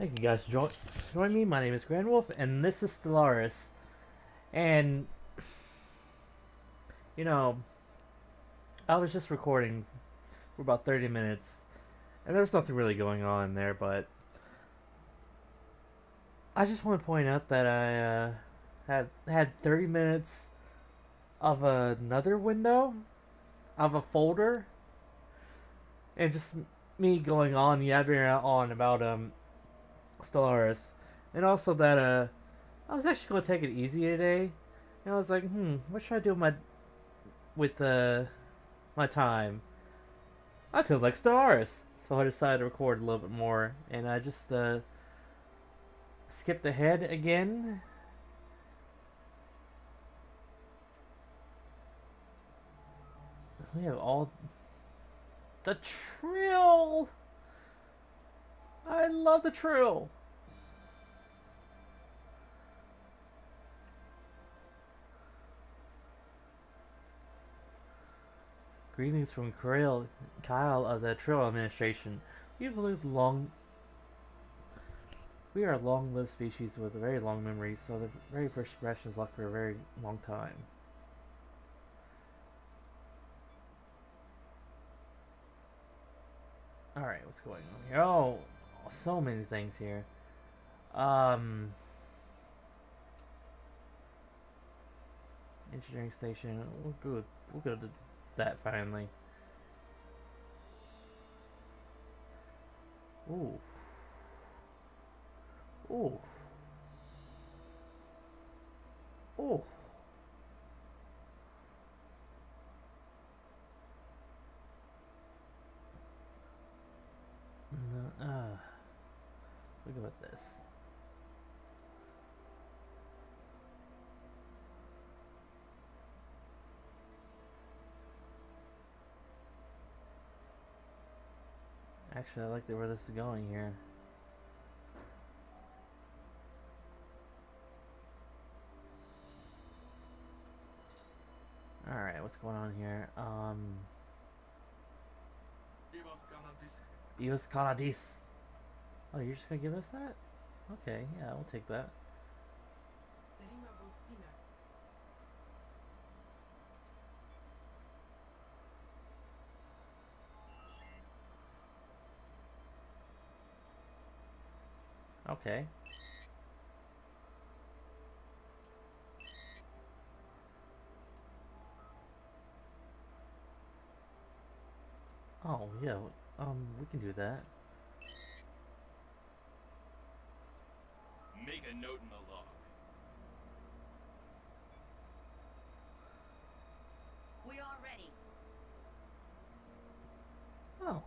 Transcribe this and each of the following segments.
Thank you guys for join join me. My name is Grand Wolf, and this is Stellaris. And you know, I was just recording for about thirty minutes, and there was nothing really going on there. But I just want to point out that I uh, had had thirty minutes of another window of a folder, and just me going on yabbering on about um Stellaris, and also that uh, I was actually gonna take it easy today, and I was like, hmm, what should I do with my with uh my time? I feel like Stellaris, so I decided to record a little bit more, and I just uh skipped ahead again. We have all the trill. I love the trill. Greetings from Kyle, Kyle of the Trill Administration. We have lived long. We are a long-lived species with a very long memory, so the very first impressions last for a very long time. Alright, what's going on here? Oh, so many things here. Um, engineering station. We'll go. We'll go to that finally. Ooh. Ooh. Ooh. No, uh, look at this. Actually, I like the, where this is going here. Alright, what's going on here? Um... Eos Canadis. Oh, you're just gonna give us that? Okay, yeah, we'll take that. Okay. Oh, yeah, um, we can do that. Make a note in the log. We are ready. Oh.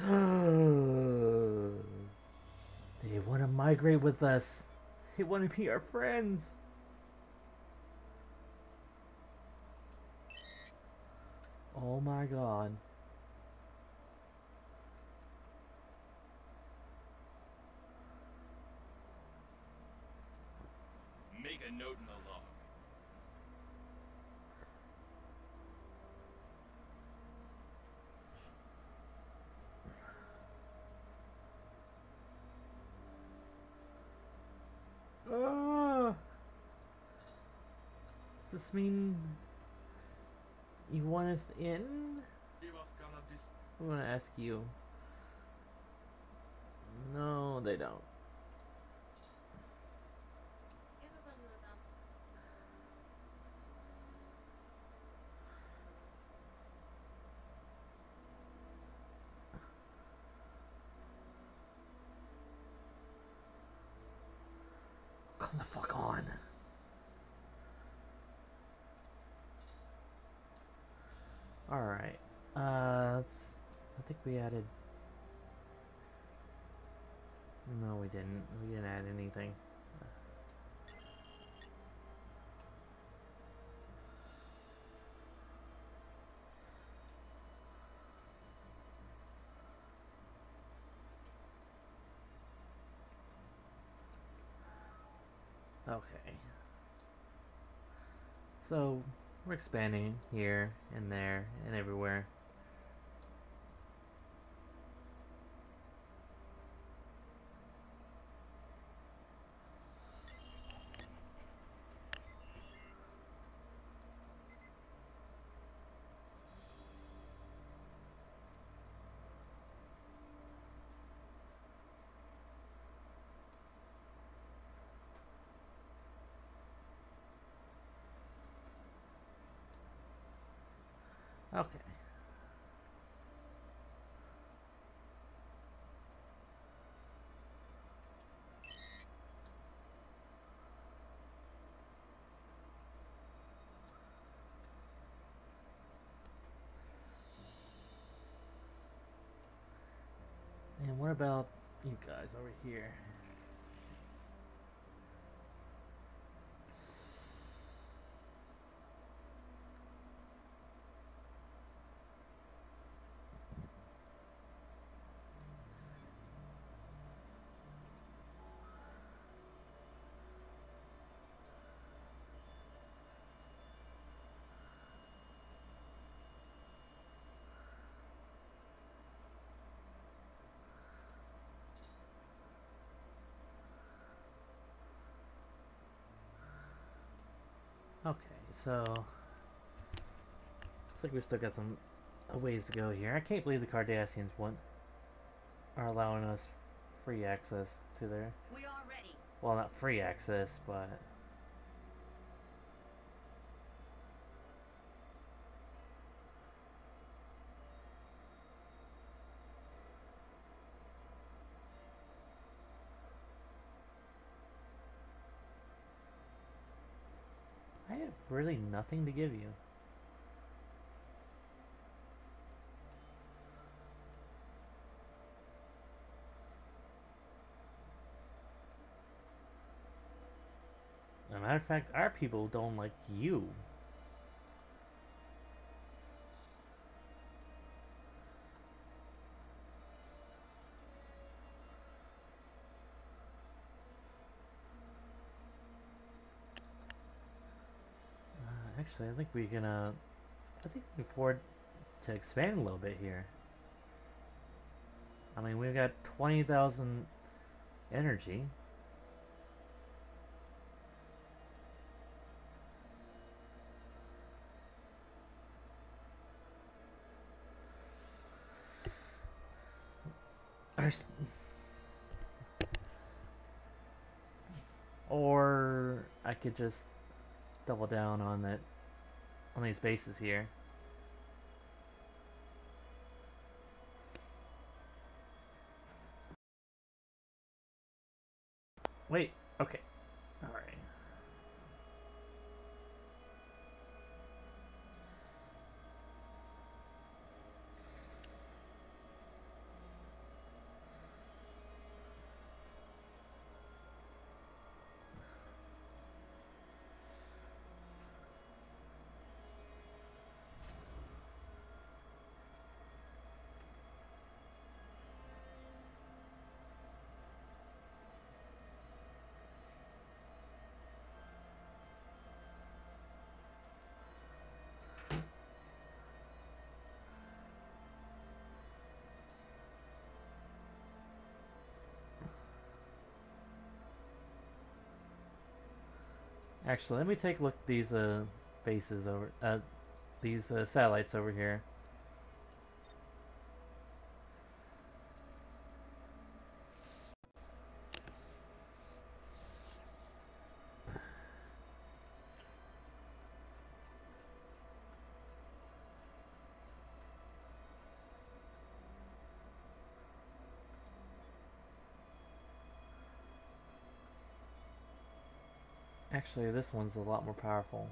they want to migrate with us. They want to be our friends. Oh my god. Make a note in the log. Ah. Does mean you want us in? I'm gonna ask you. No, they don't. Come the fuck on. Alright. Uh, let's, I think we added. No, we didn't. We didn't add anything. Okay. So, we're expanding here and there and everywhere. Okay. And what about you guys over here? Okay, so looks like we still got some a ways to go here. I can't believe the Cardassians want are allowing us free access to their We are ready. well, not free access, but I have really nothing to give you. As a matter of fact, our people don't like you. Uh, actually, I think we can. Uh, I think we can afford to expand a little bit here. I mean, we've got twenty thousand energy. Our s- Or I could just double down on that on these bases here. Wait, okay. Actually, let me take a look at these uh bases over uh these uh, satellites over here. Actually, this one's a lot more powerful.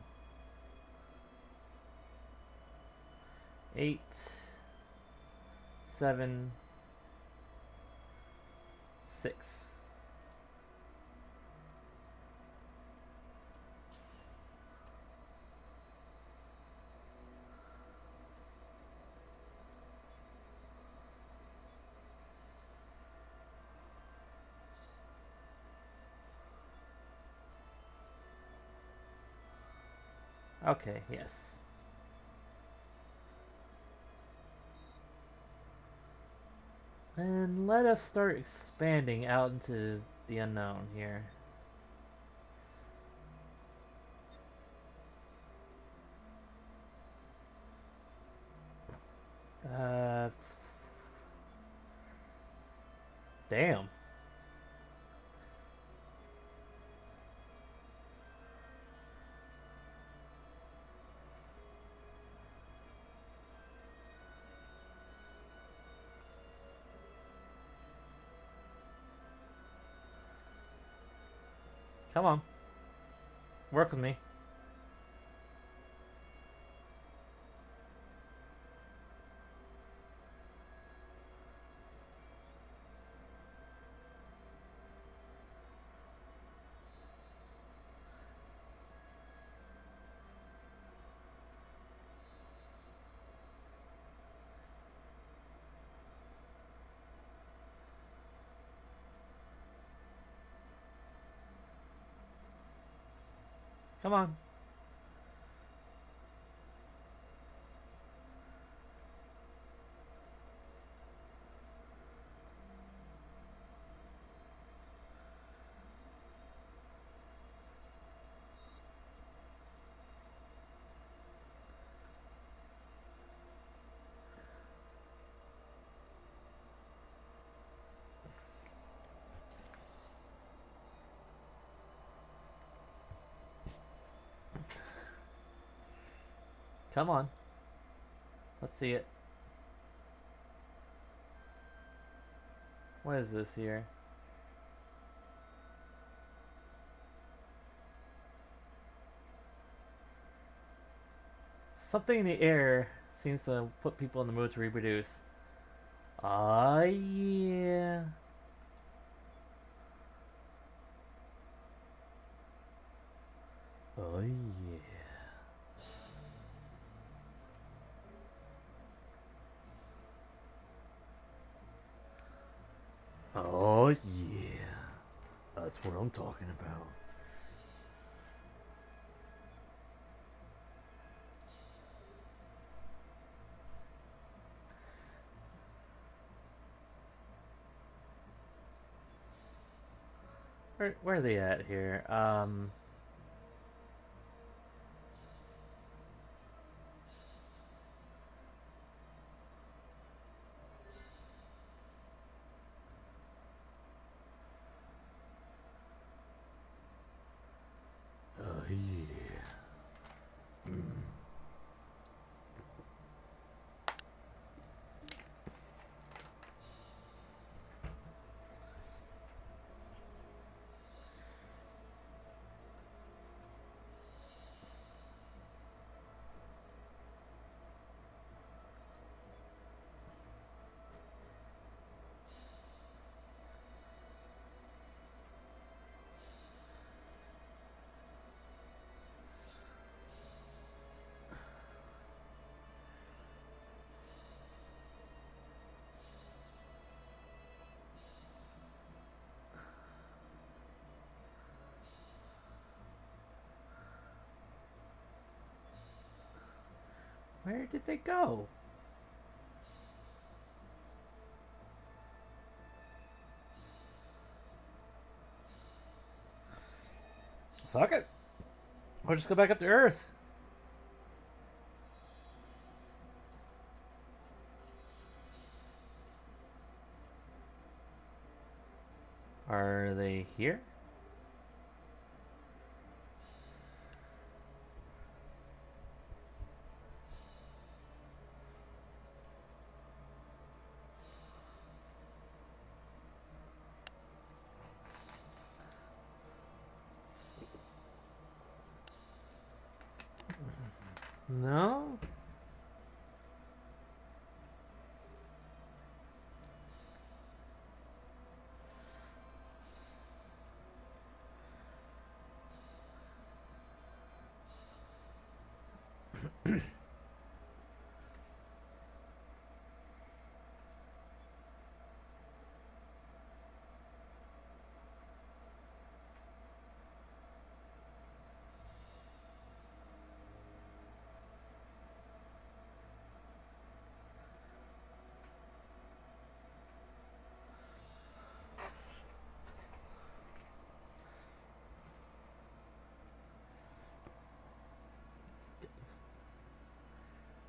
Eight, seven, six. Okay, yes. And let us start expanding out into the unknown here. Uh, damn. Come on. Work with me. Come on. Come on. Let's see it. What is this here? Something in the air seems to put people in the mood to reproduce. Ah, yeah. Oh, yeah. That's what I'm talking about. Where, where are they at here? Um... Where did they go? Fuck it. We'll just go back up to Earth. Are they here?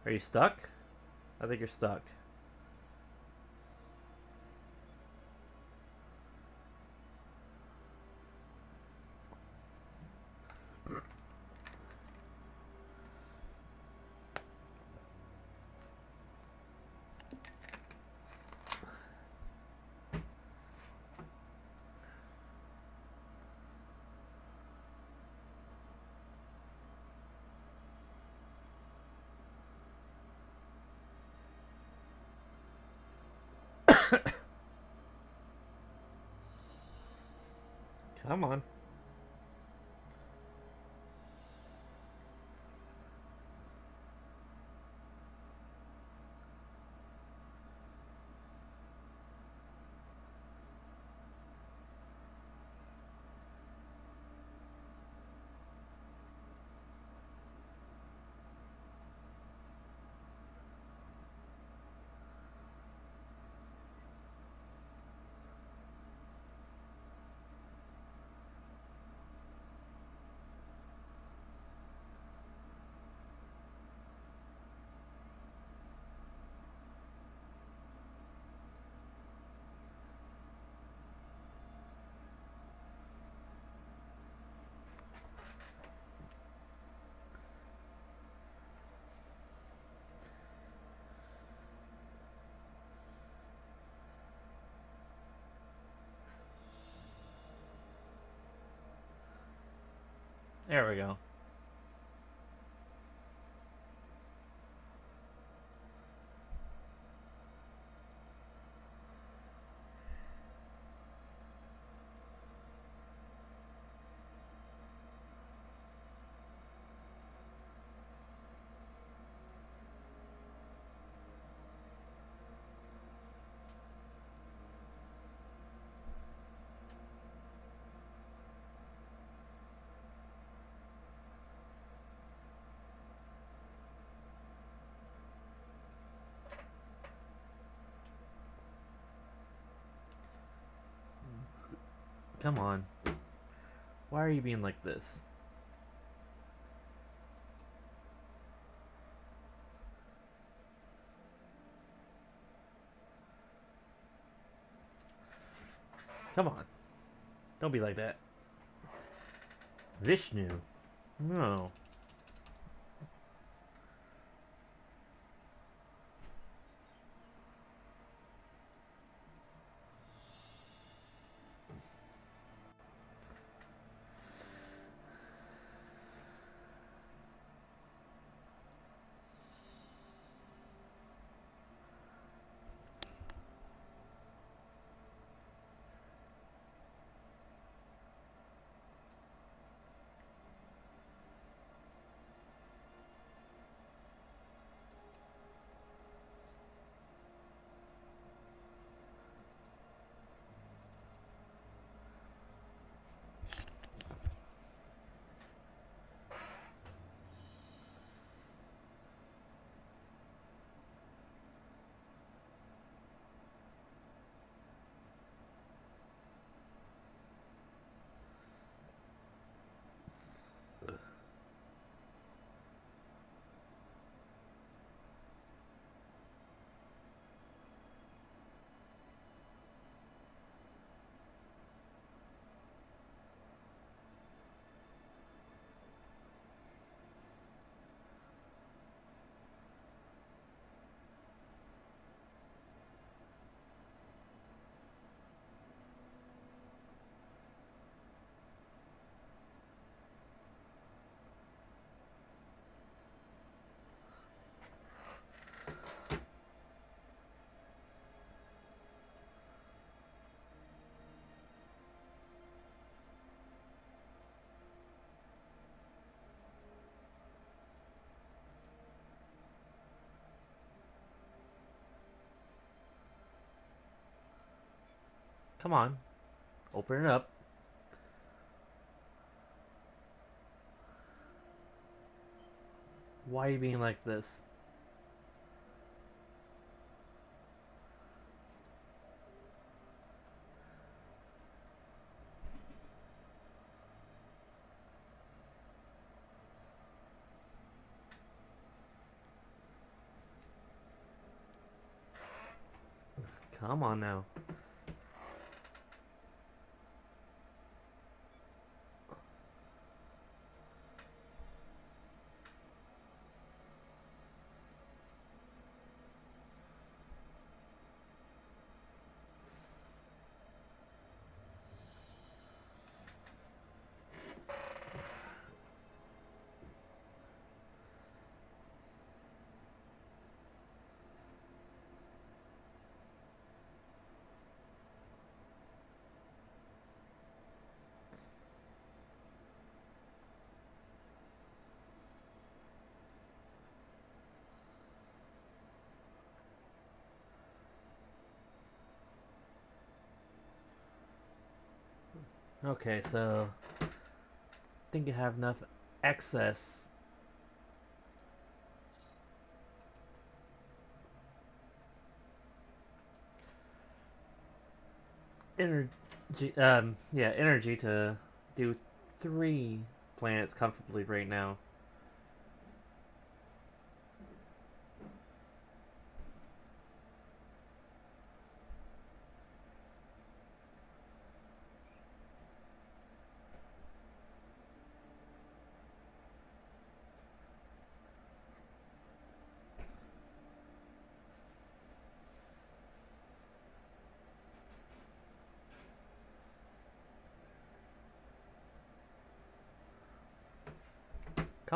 Are you stuck? I think you're stuck. Come on. There we go. Come on. Why are you being like this? Come on. Don't be like that. Vishnu. No. Come on. Open it up. Why are you being like this? Come on now. Okay, so I think you have enough excess. Energy, um, yeah, energy to do three planets comfortably right now.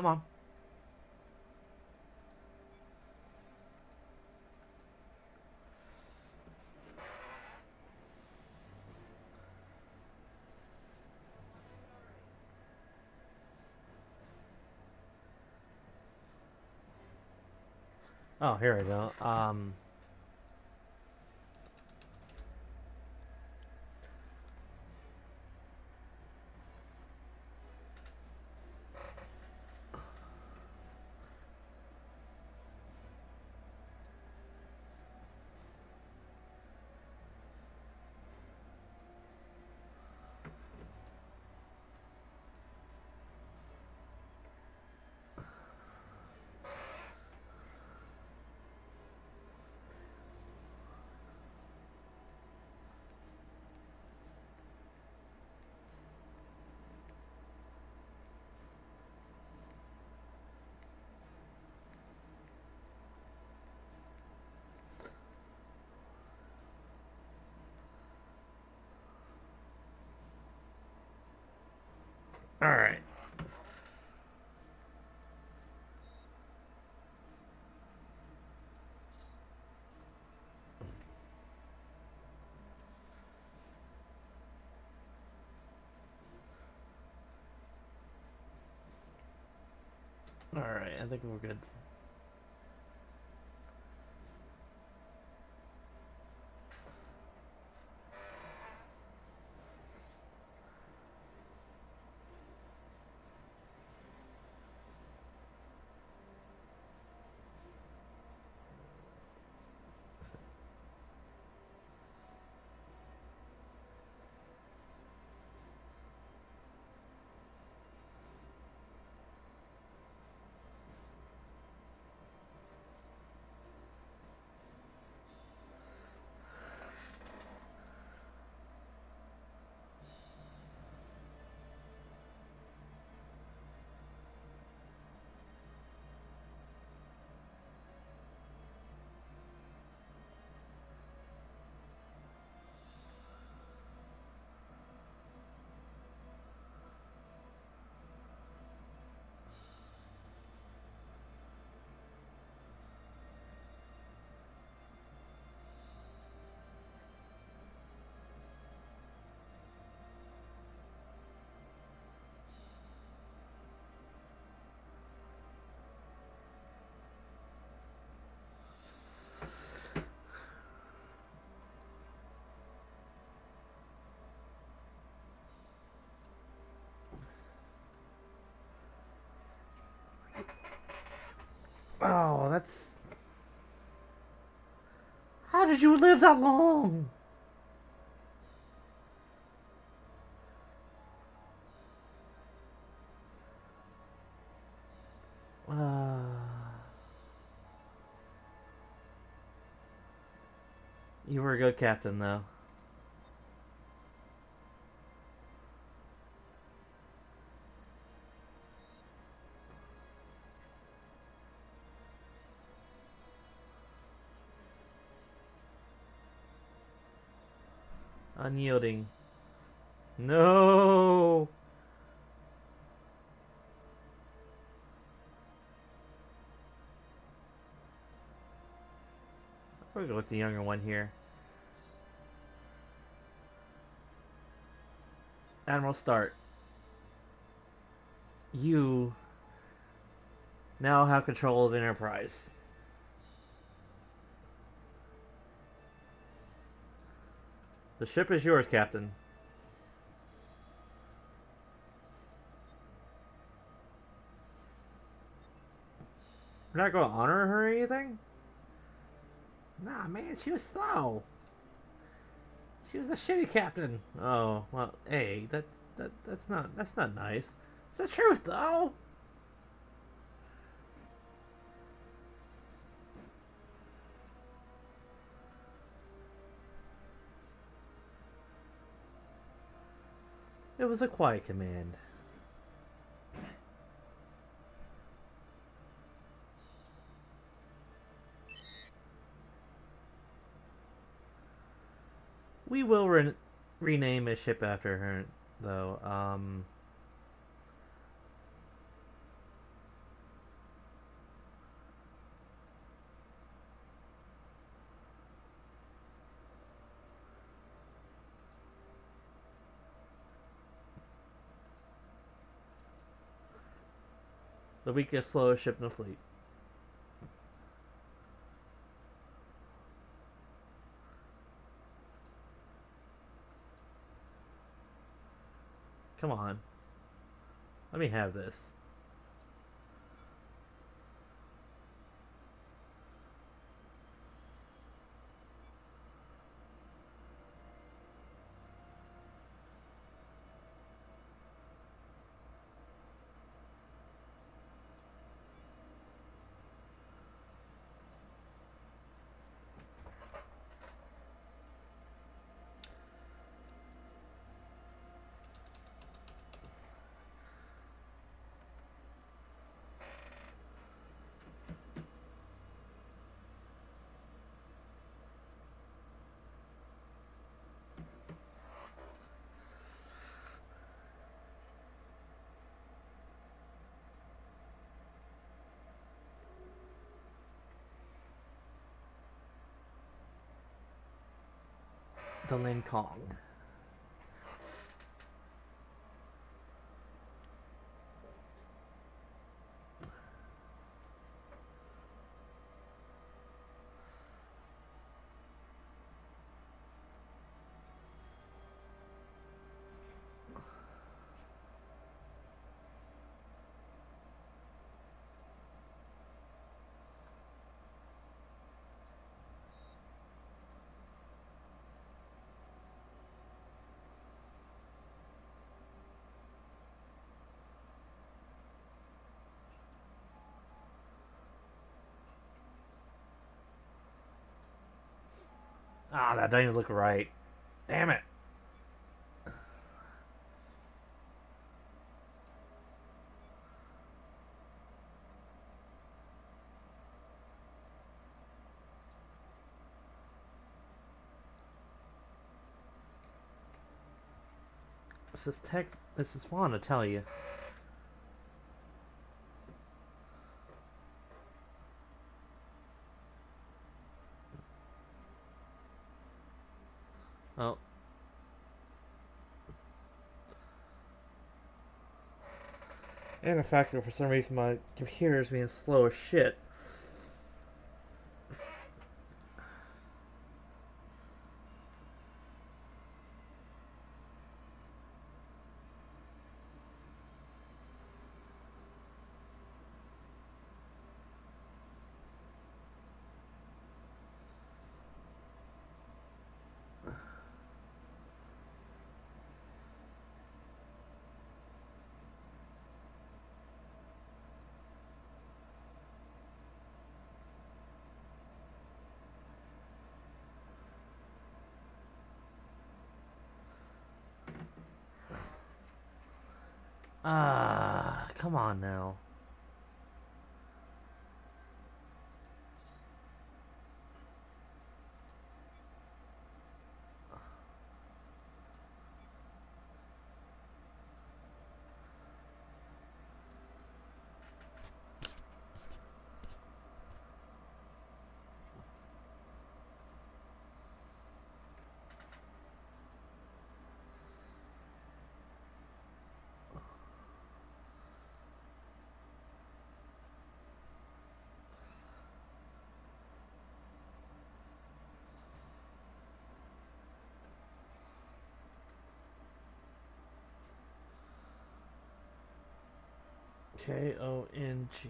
Come on. Oh, here we go. Um, all right. All right, I think we're good. Did you live that long? Uh, You were a good captain, though. Unyielding. No! We'll go with the younger one here. Admiral Start. You now have control of Enterprise. The ship is yours, Captain. We're not going to honor her or anything? Nah, man, she was slow. She was a shitty captain. Oh, well, hey, that, that that's not that's not nice. It's the truth, though. It was a quiet command. We will re- rename a ship after her, though. Um, the weakest, slowest ship in the fleet. Come on. Let me have this. The Lin Kong. Ah, that doesn't even look right. Damn it. This is text. This is fun to tell you. Oh. And the fact that for some reason my computer is being slow as shit. Ah, come on now. K O N G.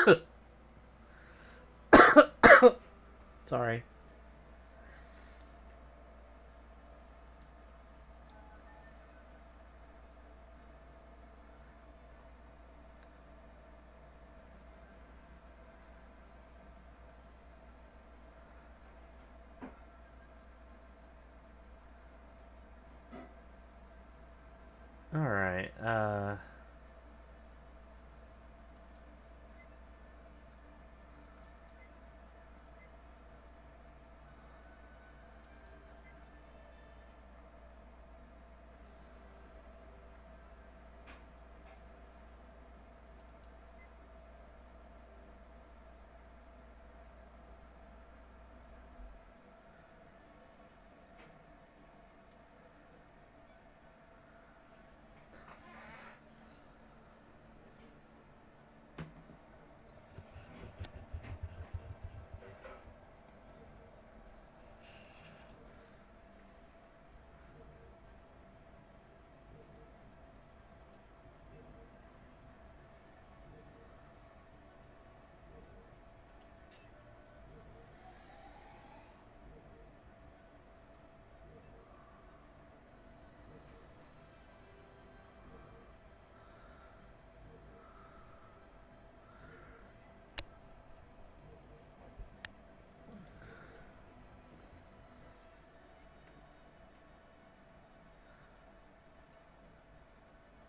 Sorry. All right. Uh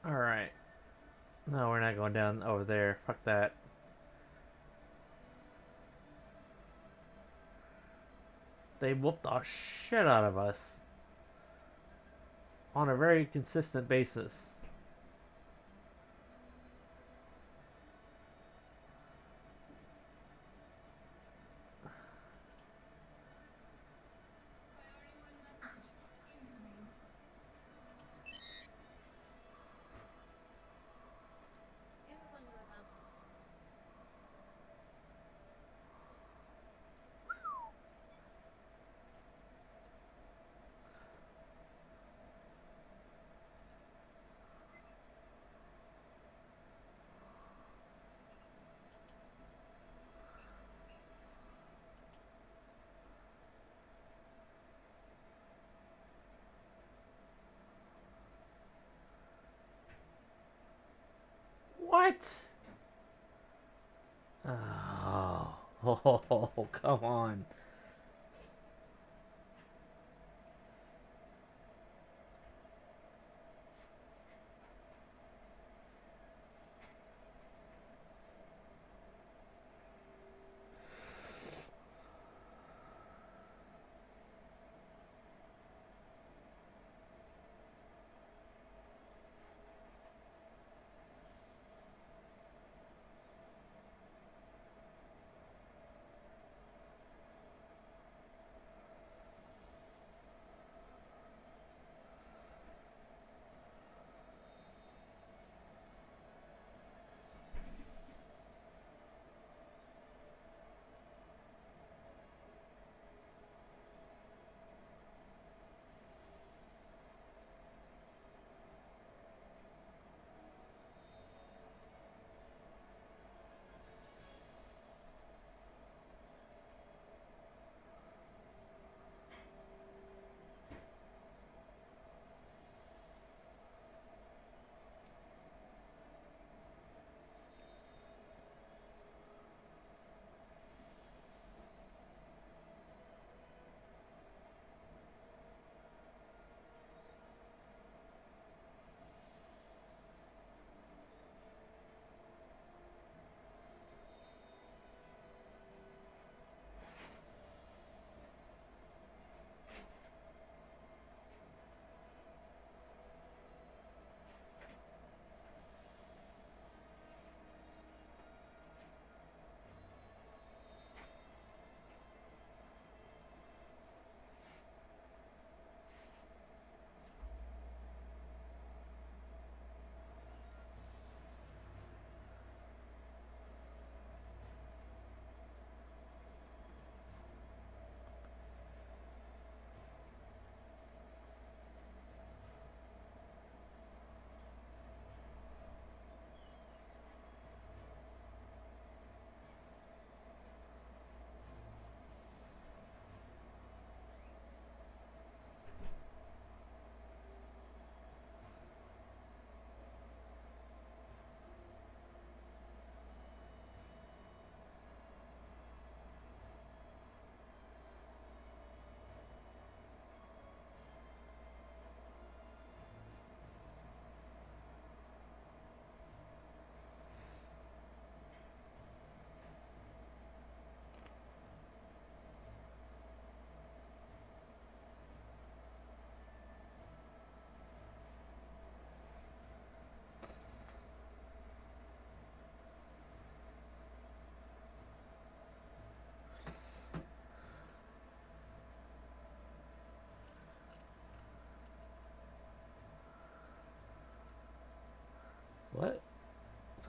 All right. No, we're not going down over there. Fuck that. They whooped the shit out of us on a very consistent basis. What? Oh, oh, come on.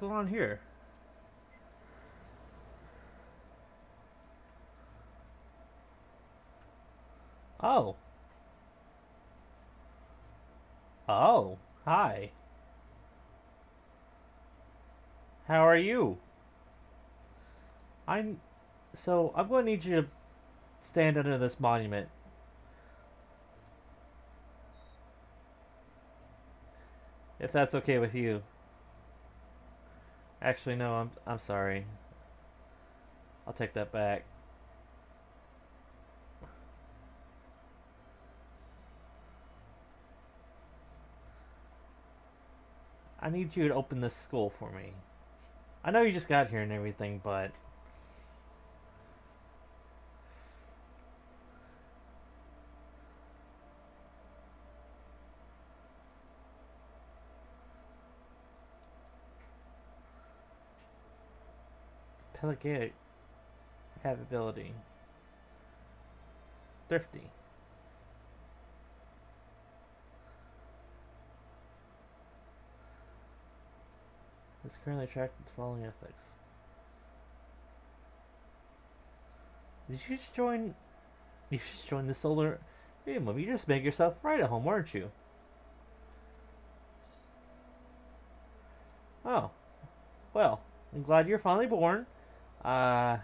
Going on here? Oh. Oh, hi. How are you? I'm. So, I'm going to need you to stand under this monument. If that's okay with you. Actually, no, I'm, I'm sorry. I'll take that back. I need you to open this school for me. I know you just got here and everything, but Pelagic habitability. Thrifty. is currently attracted to following ethics. Did you just join? You just joined the solar. Moment, you just make yourself right at home, weren't you? Oh, well, I'm glad you're finally born. Uh,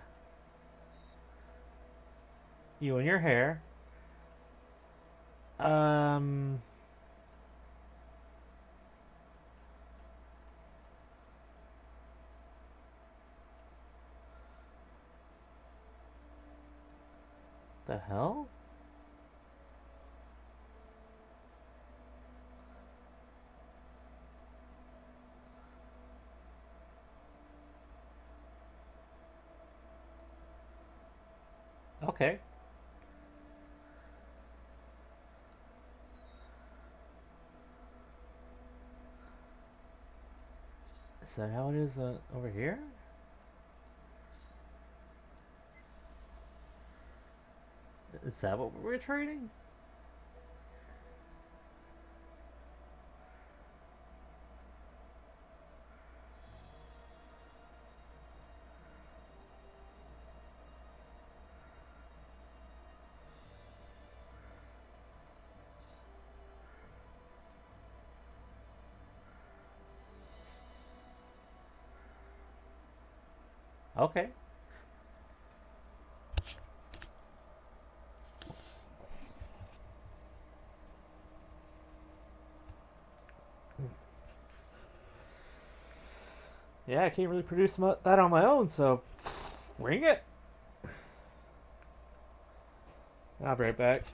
you and your hair. Um. The hell? Okay. Is that how it is uh, over here? Is that what we're trading? Okay. Yeah, I can't really produce that on my own, so bring it. I'll be right back.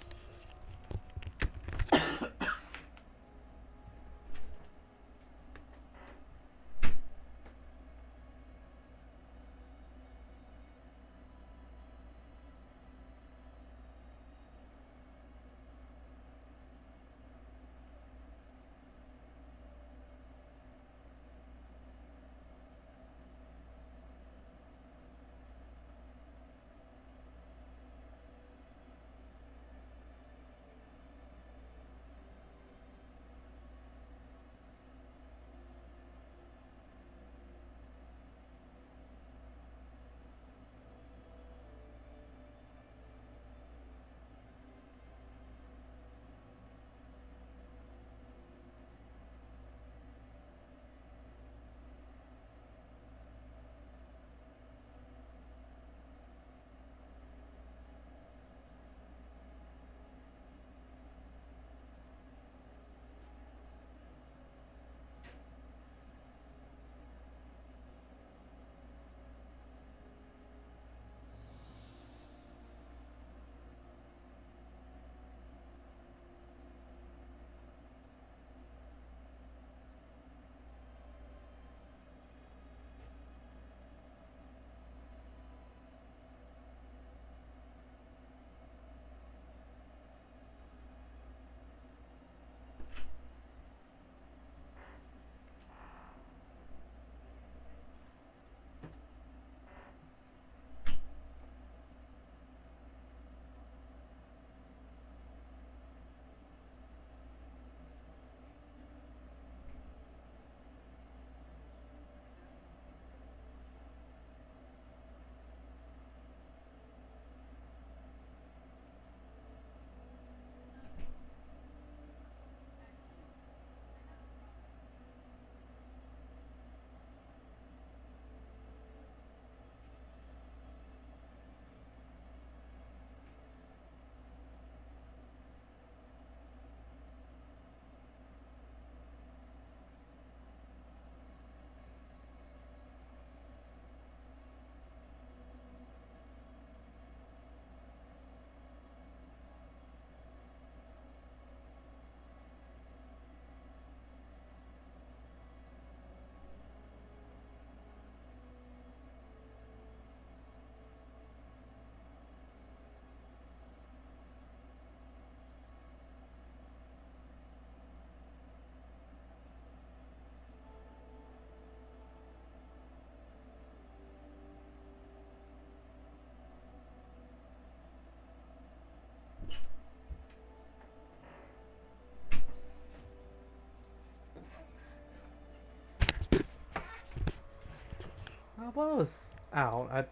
Was out, I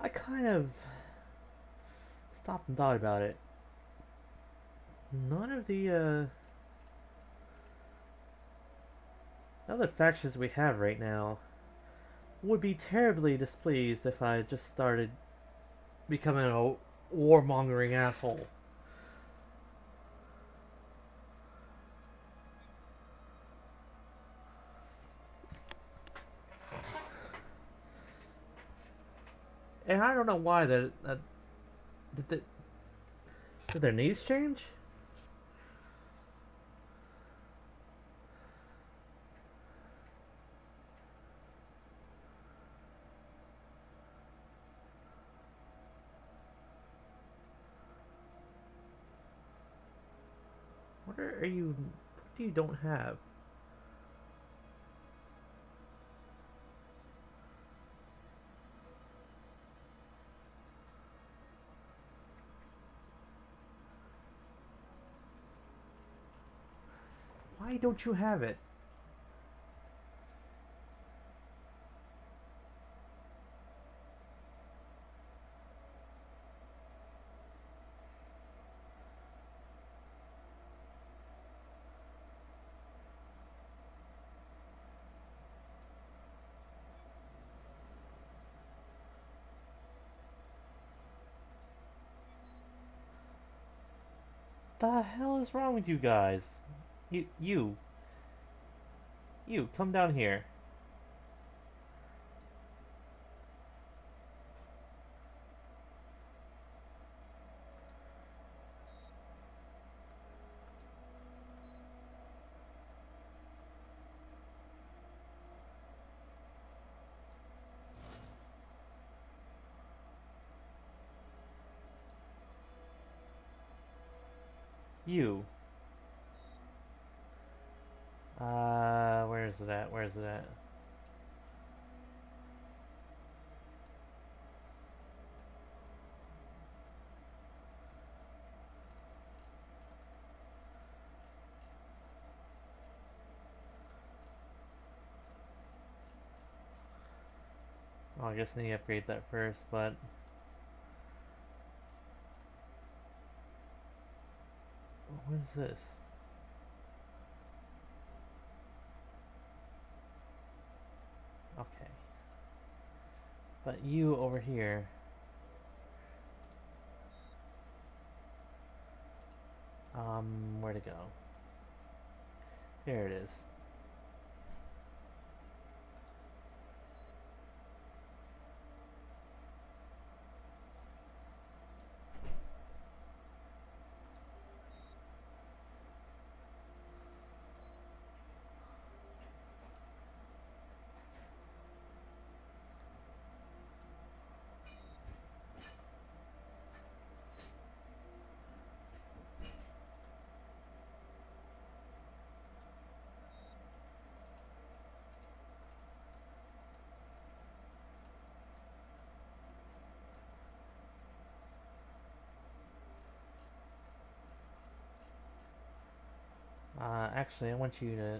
I kind of stopped and thought about it. None of the uh the factions we have right now would be terribly displeased if I just started becoming a warmongering asshole. Don't know why that that did, did their needs change? What are, are you? What do you don't have? Why don't you have it? The hell is wrong with you guys? You, you, you, come down here. You. Uh, where is it at? Where is it at? Oh, I guess I need to upgrade that first, but... What is this? Okay. But you over here. Um, where to go? Here it is. Uh, actually, I want you to.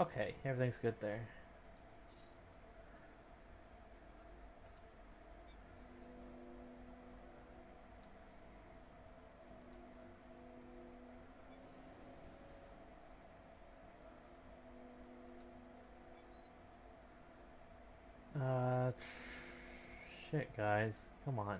Okay, everything's good there. Uh, shit, guys. Come on.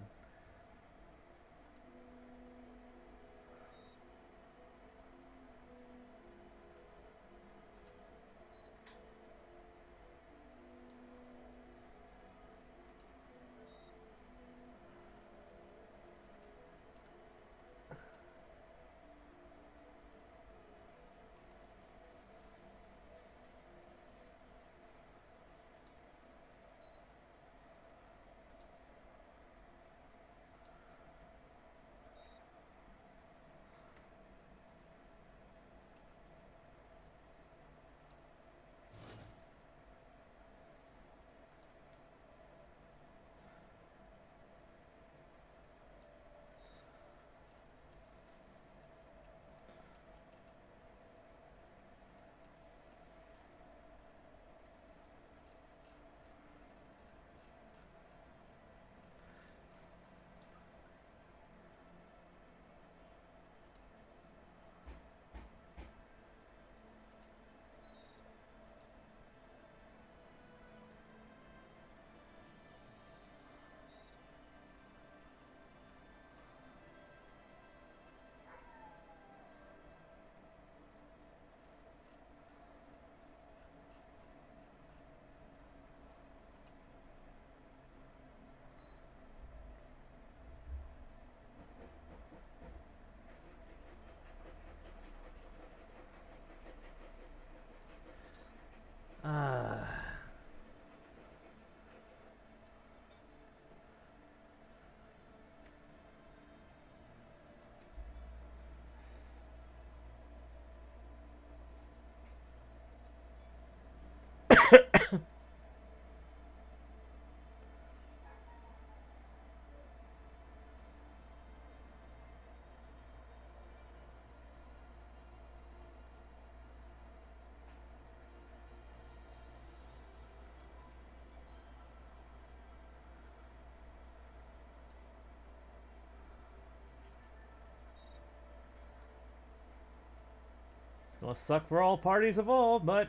Gonna suck for all parties involved, but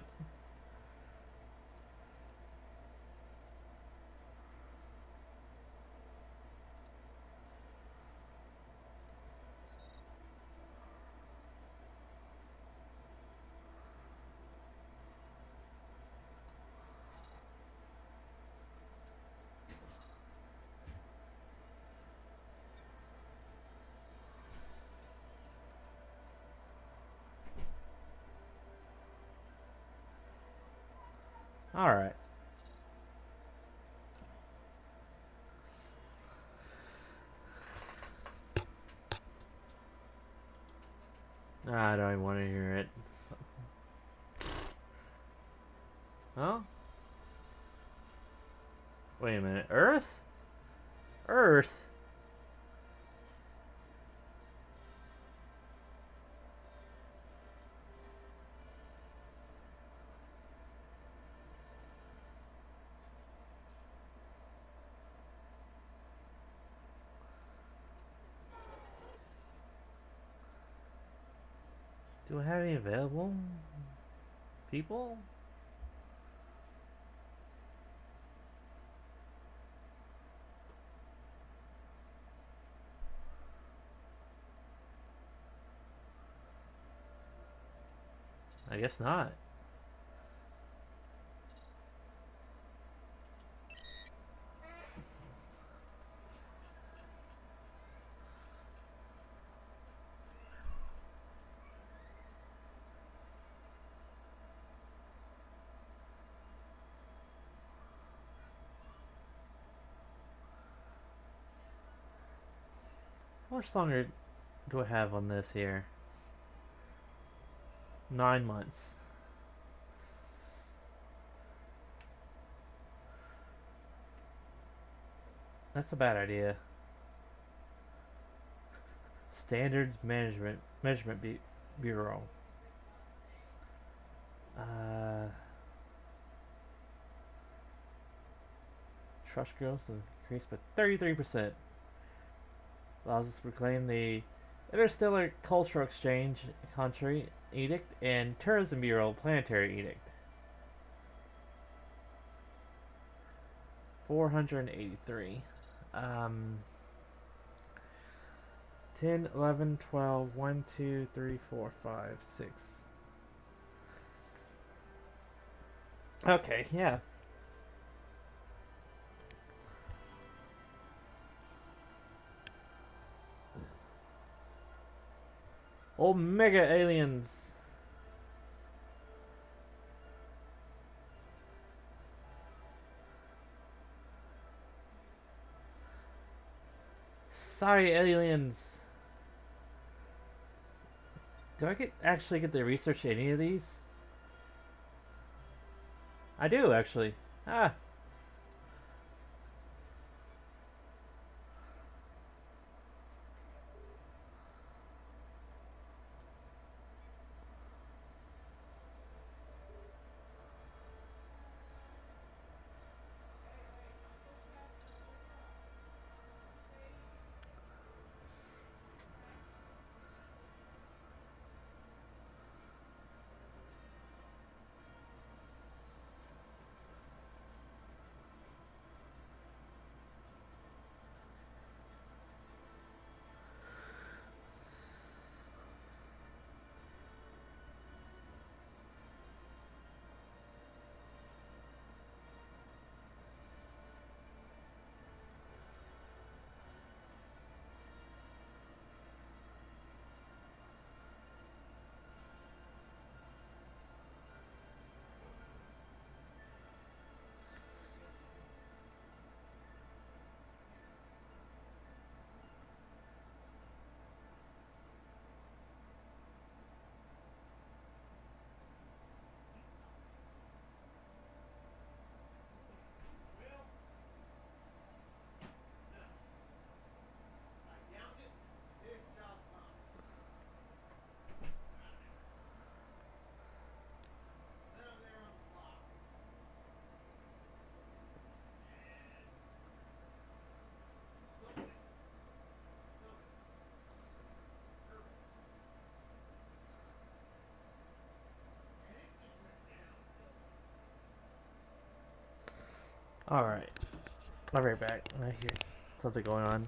all right. I don't even want to hear it. Huh? Wait a minute. Earth? Earth? Do I have any available people? I guess not. How much longer do I have on this here? Nine months. That's a bad idea. Standards Management Measurement Bu- Bureau. Uh, trust growth increased by 33%. Allows us to proclaim the Interstellar Cultural Exchange Country Edict and Tourism Bureau Planetary Edict. 483. Um, 10, 11, 12, 1, 2, 3, 4, 5, 6. Okay, yeah. Omega aliens. Sorry, aliens. Do I get actually get to research any of these? I do actually. Ah. Alright. I'll be right back. I hear something going on.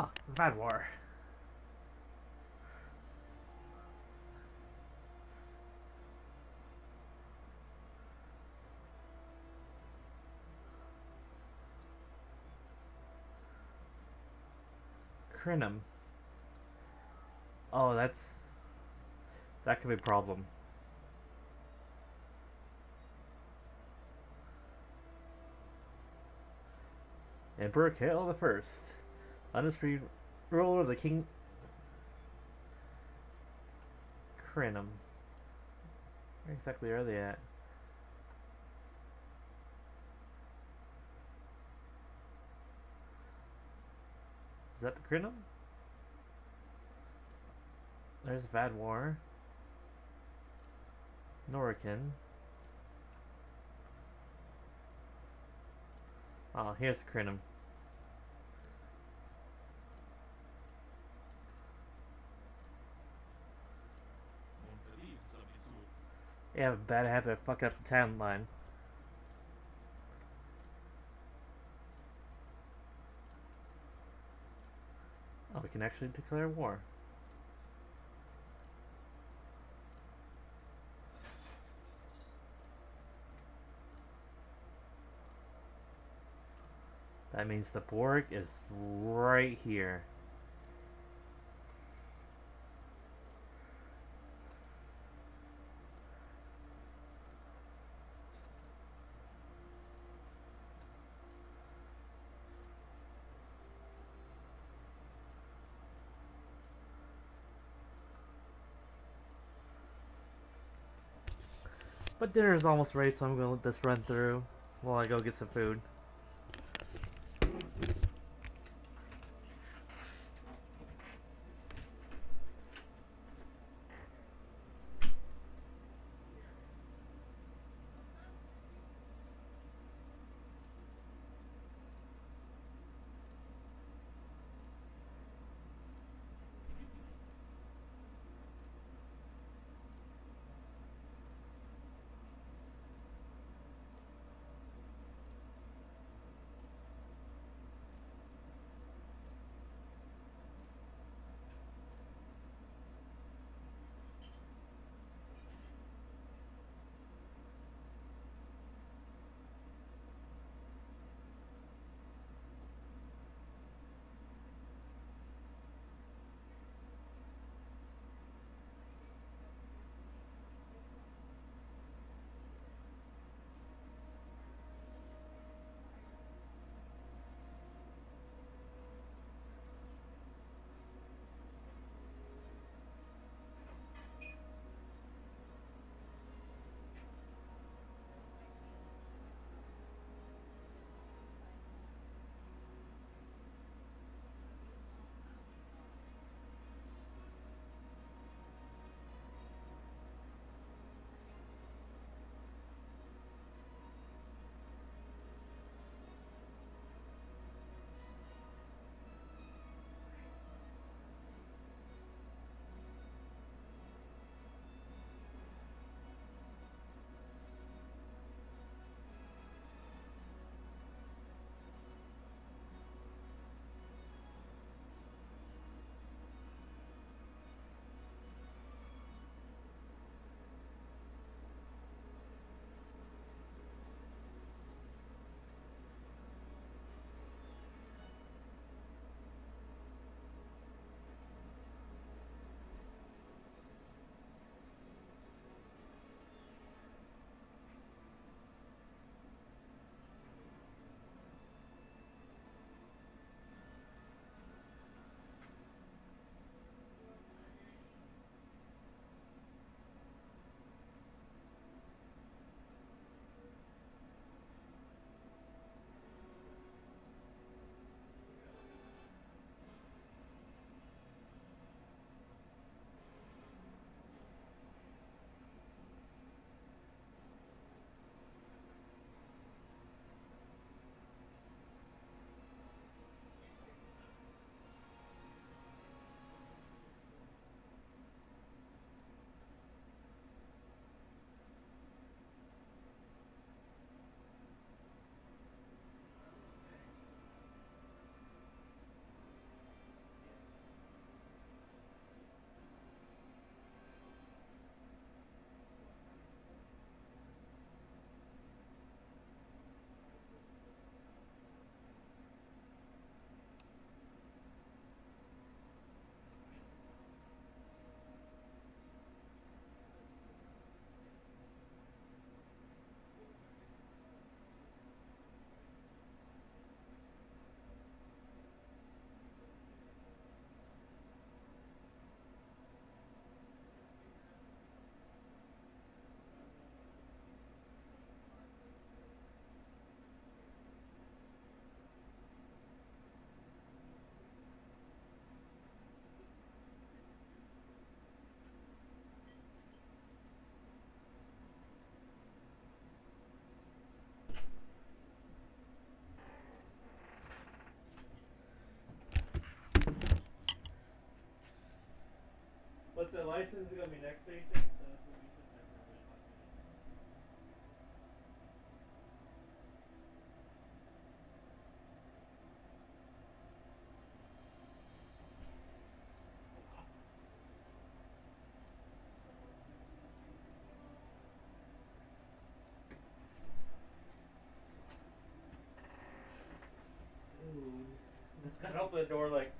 Oh, Vaadwaur. Krenim. Oh, that's... That could be a problem. Emperor Kael the First, undisputed ruler of the King Krenim. Where exactly are they at? Is that the Krenim? There's Vaadwaur. Norikin. Oh, here's the Krenim. I have a bad habit of fucking up the timeline. Oh, we can actually declare war. That means the Borg is right here. Dinner is almost ready, so I'm gonna let this run through while I go get some food. License is gonna be next paycheck, so that's what we should have for a really hot minute. Soon. I open the door like.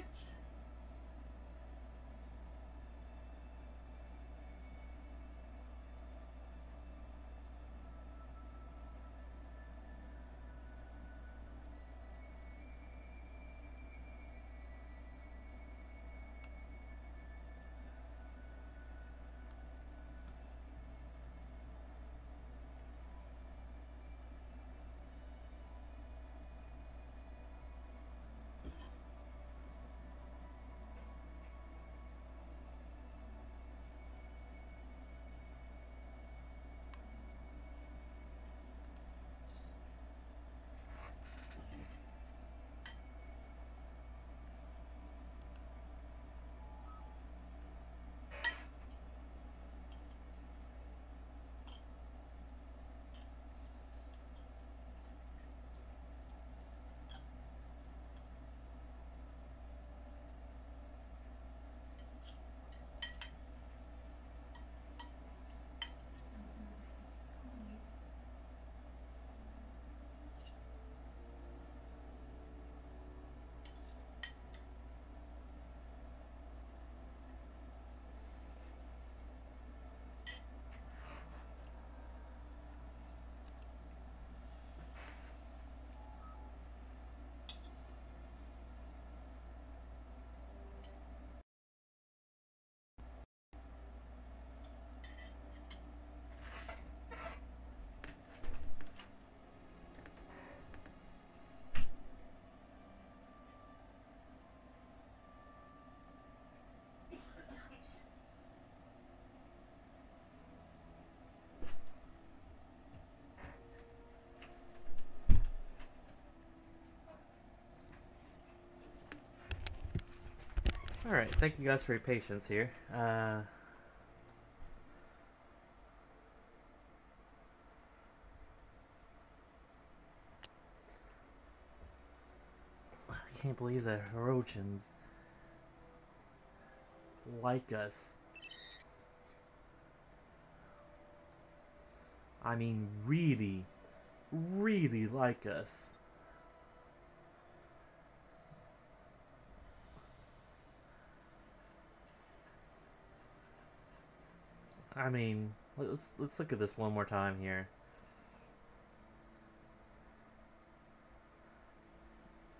What? Alright, thank you guys for your patience here. Uh, I can't believe the Hirogens like us. I mean, really, really like us. I mean, let's let's look at this one more time here.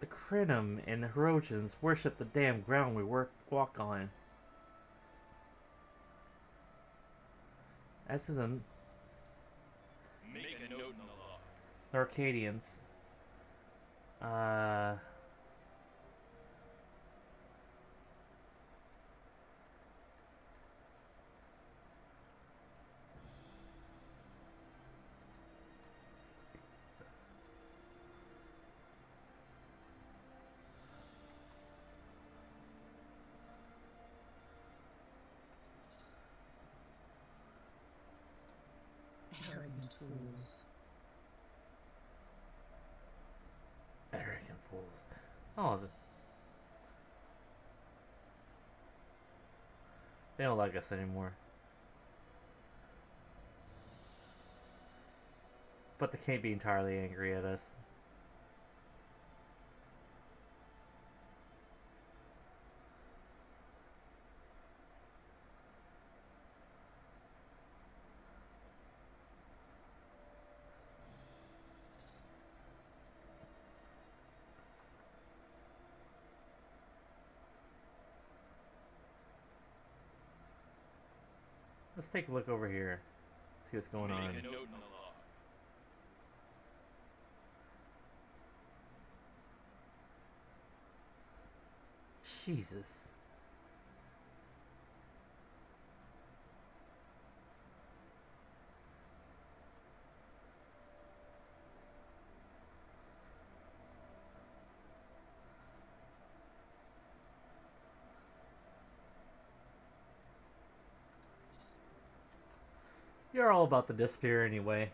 The Krenim and the Hirogens worship the damn ground we work walk on. As to the Make a note in the log. Arcadians, uh, arrogant fools. Oh, the... they don't like us anymore. But they can't be entirely angry at us. Let's take a look over here. See what's going Make on. a the. About to disappear anyway.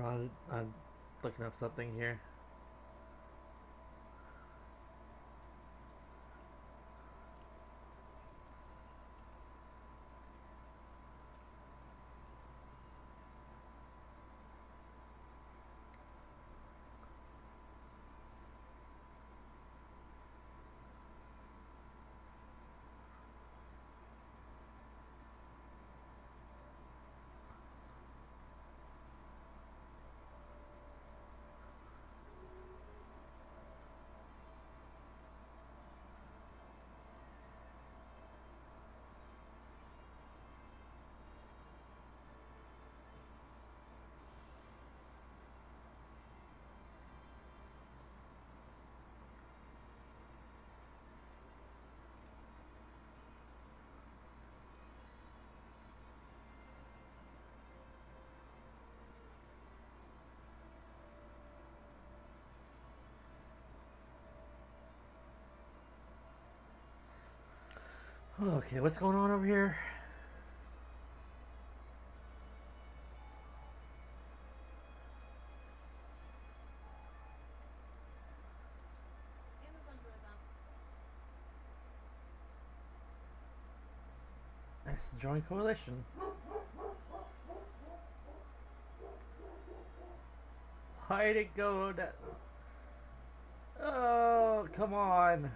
Hold on. I'm looking up something here. Okay, what's going on over here? That's the Joint Coalition. Why'd it go that... Oh, come on.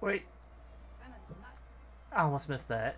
Wait. I almost missed that.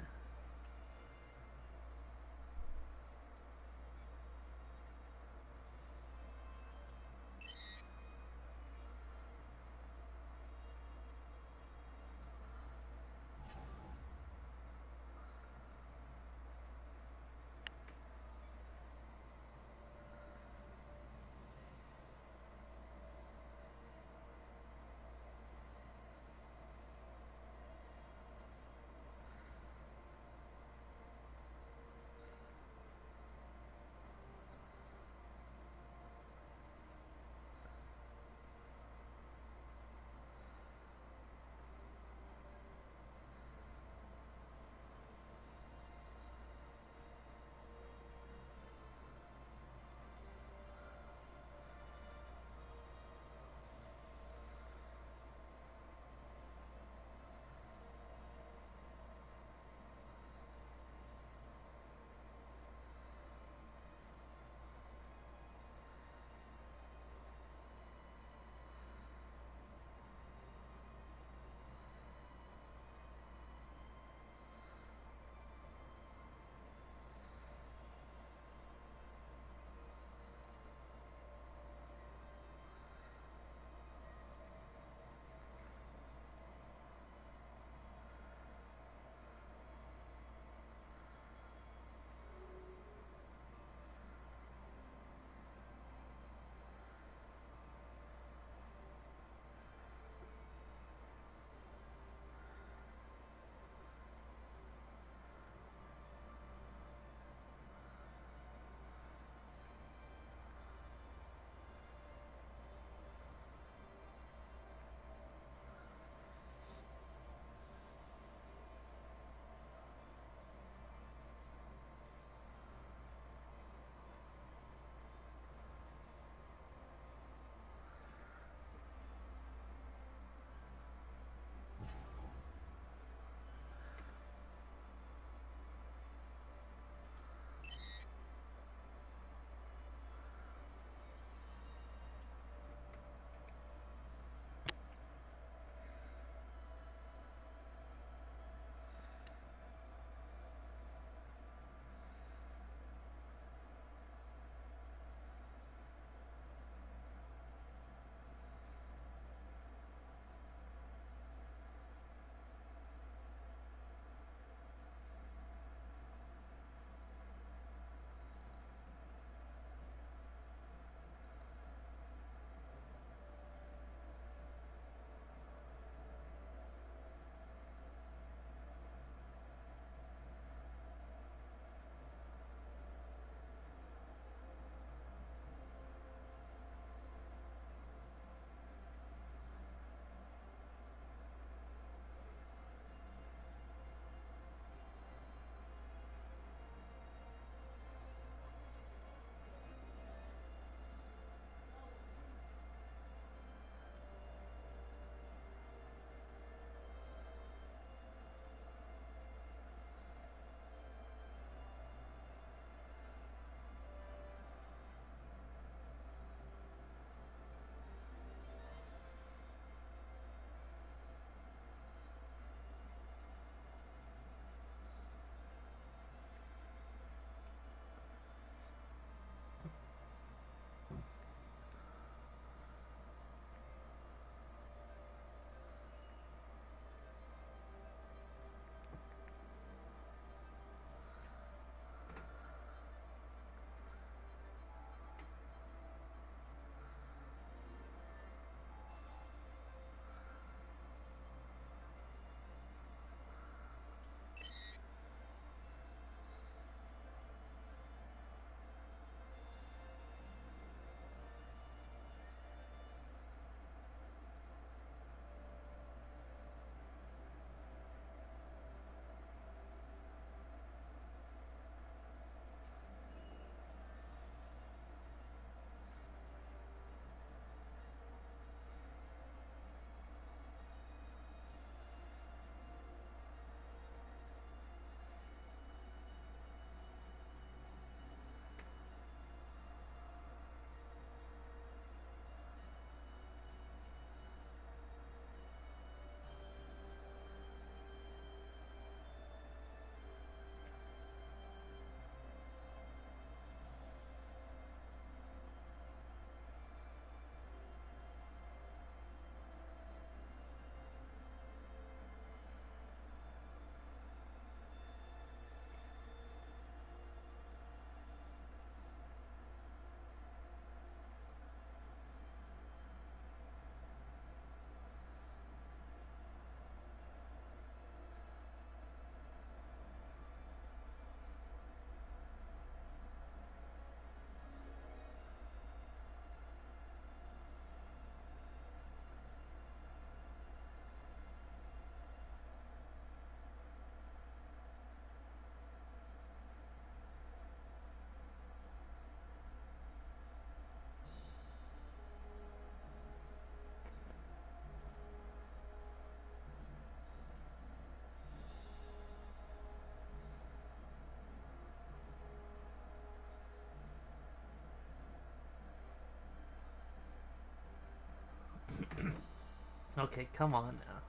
Okay, come on now.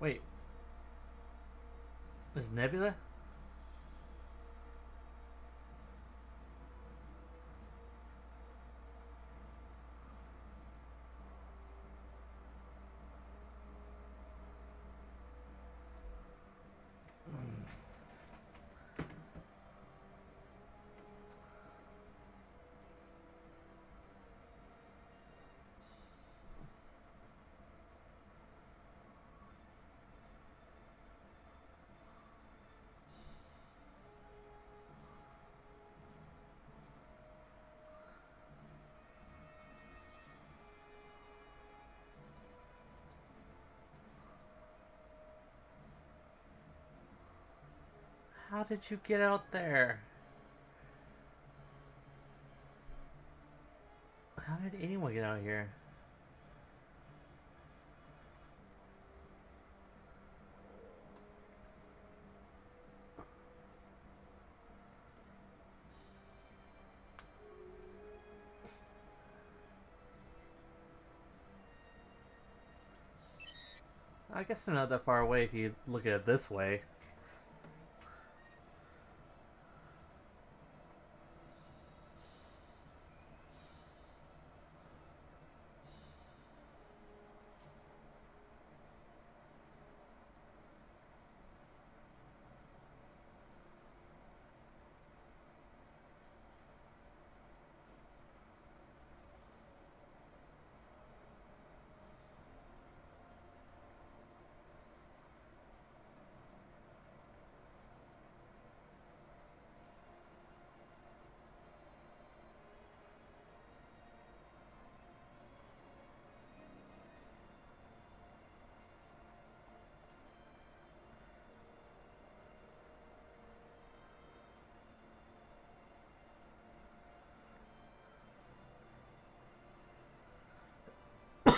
Wait. Is Nebula? How did you get out there? How did anyone get out here? I guess they're not that far away if you look at it this way.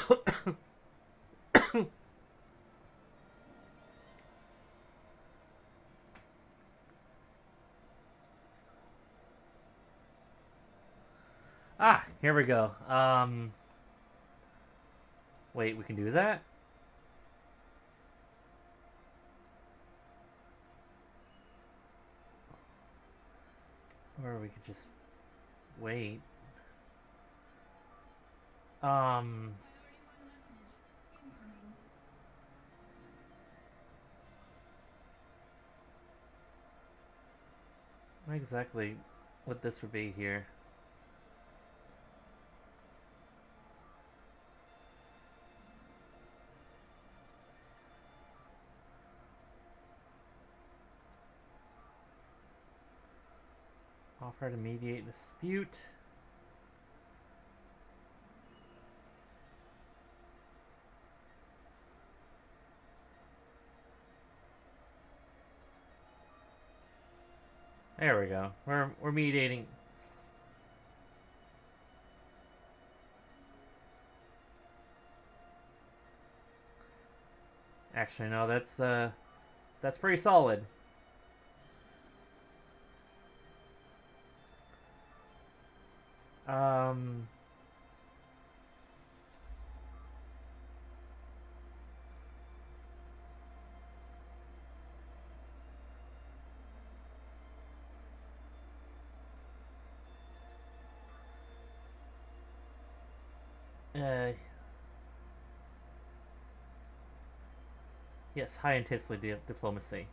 Ah, here we go. Um, wait, we can do that? Or we could just wait. Um, not exactly what this would be here. Offer to mediate dispute. There we go. We're we're mediating. Actually, no, that's uh, that's pretty solid. Um. Uh, yes, high intensity di- diplomacy.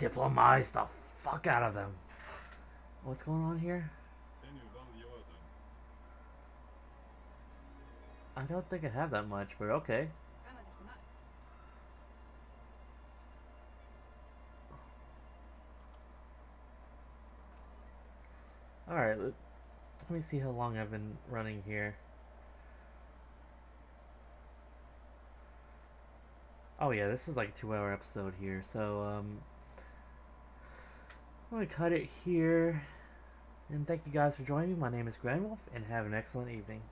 Diplomize the fuck out of them. What's going on here? I don't think I have that much, but okay. Alright, let, me see how long I've been running here. Oh yeah, this is like a two hour episode here, so um I'm gonna cut it here. And thank you guys for joining me. My name is Grandwolf, and have an excellent evening.